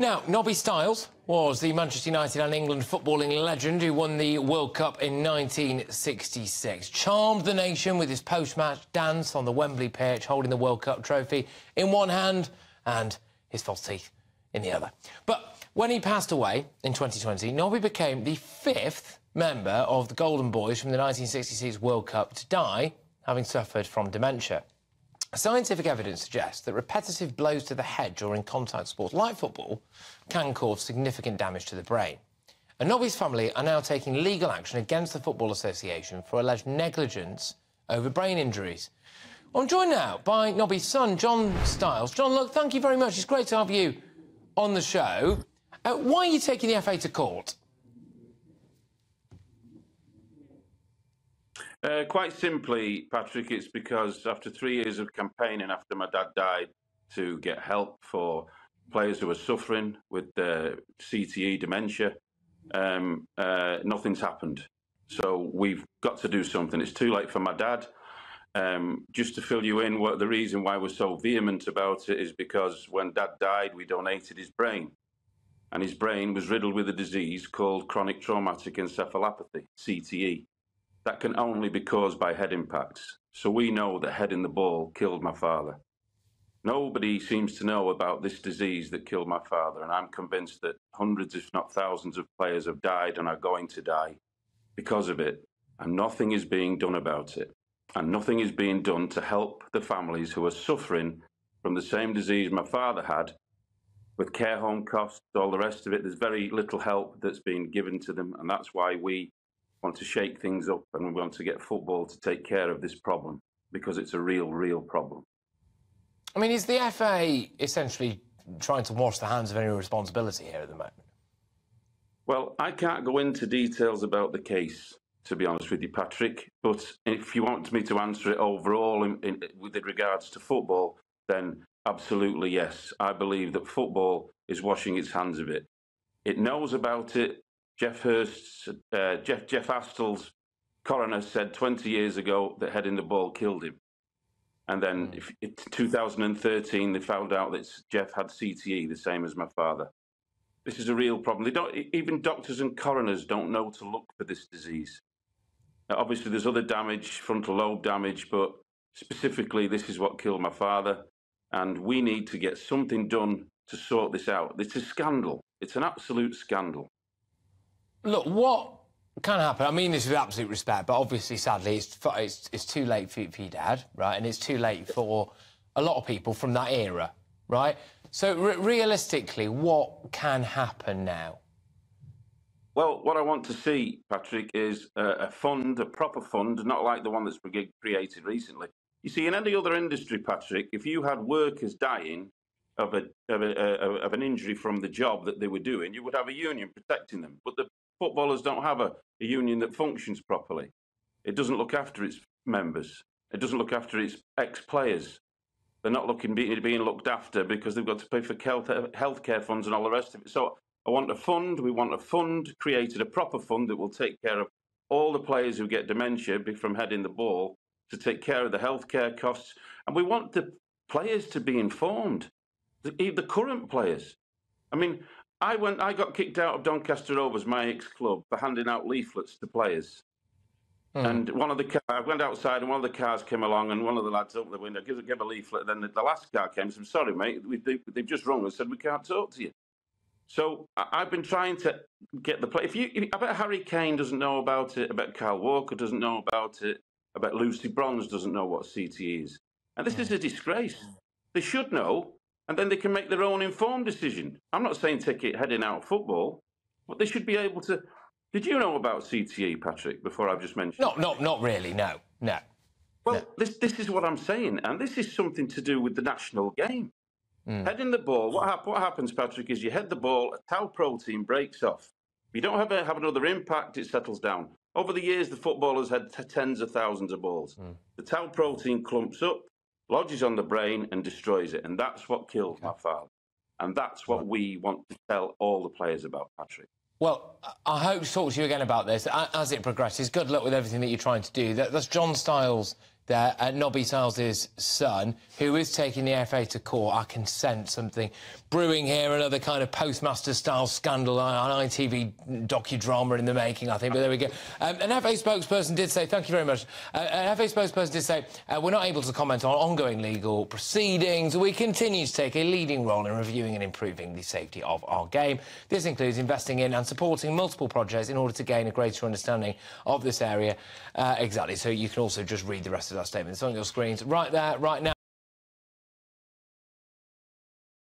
Now, Nobby Stiles was the Manchester United and England footballing legend who won the World Cup in 1966. Charmed the nation with his post-match dance on the Wembley pitch, holding the World Cup trophy in one hand and his false teeth in the other. But when he passed away in 2020, Nobby became the fifth member of the Golden Boys from the 1966 World Cup to die, having suffered from dementia. Scientific evidence suggests that repetitive blows to the head during contact sports like football can cause significant damage to the brain. And Nobby's family are now taking legal action against the Football Association for alleged negligence over brain injuries. I'm joined now by Nobby's son, John Stiles. John, look, thank you very much. It's great to have you on the show. Uh, why are you taking the FA to court? Uh, quite simply, Patrick, it's because after three years of campaigning after my dad died to get help for players who are suffering with uh, CTE dementia, um, uh, nothing's happened. So we've got to do something. It's too late for my dad. Um, just to fill you in, what the reason why we're so vehement about it is because when dad died, we donated his brain. And his brain was riddled with a disease called chronic traumatic encephalopathy, CTE that can only be caused by head impacts. So we know that heading the ball killed my father. Nobody seems to know about this disease that killed my father, and I'm convinced that hundreds, if not thousands, of players have died and are going to die because of it, and nothing is being done about it. And nothing is being done to help the families who are suffering from the same disease my father had, with care home costs, all the rest of it. There's very little help that's being given to them, and that's why we want to shake things up and we want to get football to take care of this problem because it's a real, real problem. I mean, is the FA essentially trying to wash the hands of any responsibility here at the moment? Well, I can't go into details about the case, to be honest with you, Patrick. But if you want me to answer it overall in, in, with regards to football, then absolutely yes. I believe that football is washing its hands of it. It knows about it. Geoff Hurst's, uh, Jeff, Jeff Astle's coroner said 20 years ago that heading the ball killed him. And then hmm. if, in 2013, they found out that Jeff had CTE, the same as my father. This is a real problem. They don't, even doctors and coroners don't know to look for this disease. Now, obviously, there's other damage, frontal lobe damage, but specifically, this is what killed my father. And we need to get something done to sort this out. It's a scandal. It's an absolute scandal. Look, what can happen? I mean this with absolute respect, but obviously, sadly, it's it's, it's too late for, for your dad, right? And it's too late for a lot of people from that era, right? So, re realistically, what can happen now? Well, what I want to see, Patrick, is a, fund, a proper fund, not like the one that's created recently. You see, in any other industry, Patrick, if you had workers dying of, a, of, a, of an injury from the job that they were doing, you would have a union protecting them. But the footballers don't have a, a union that functions properly. It doesn't look after its members. It doesn't look after its ex-players. They're not looking being looked after because they've got to pay for health care funds and all the rest of it. So I want a fund. We want a fund created, a proper fund that will take care of all the players who get dementia from heading the ball to take care of the healthcare costs. And we want the players to be informed, the, the current players. I mean, I went. I got kicked out of Doncaster Rovers, my ex-club, for handing out leaflets to players. Mm. And one of the car, I went outside, and one of the cars came along, and one of the lads opened the window, give, give a leaflet. Then the, last car came and said, "Sorry, mate, we, they, have just rung and said we can't talk to you." So I, have been trying to get the play. If you, if, I bet Harry Kane doesn't know about it. I bet Kyle Walker doesn't know about it. I bet Lucy Bronze doesn't know what CT is. And this mm. is a disgrace. They should know, and then they can make their own informed decision. I'm not saying take it heading out football, but they should be able to. Did you know about CTE, Patrick? Before I've just mentioned. No, no, not really. No, no. Well, no. this this is what I'm saying, and this is something to do with the national game. Mm. Heading the ball, what, hap- what happens, Patrick, is you head the ball, a tau protein breaks off. If you don't have, a, have another impact, it settles down. Over the years, the footballers had t- tens of thousands of balls. Mm. The tau protein clumps up, lodges on the brain and destroys it. And that's what killed okay. my father. And that's what we want to tell all the players about, Patrick. Well, I hope to talk to you again about this as it progresses. Good luck with everything that you're trying to do. That's John Stiles, there, uh, Nobby Stiles' son, who is taking the FA to court. I can sense something brewing here, another kind of postmaster-style scandal, an ITV docudrama in the making, I think. But there we go. Um, an FA spokesperson did say, thank you very much, uh, an FA spokesperson did say, uh, we're not able to comment on ongoing legal proceedings. We continue to take a leading role in reviewing and improving the safety of our game. This includes investing in and supporting multiple projects in order to gain a greater understanding of this area. Uh, exactly. So you can also just read the rest of that statement. It's on your screens right there, right now.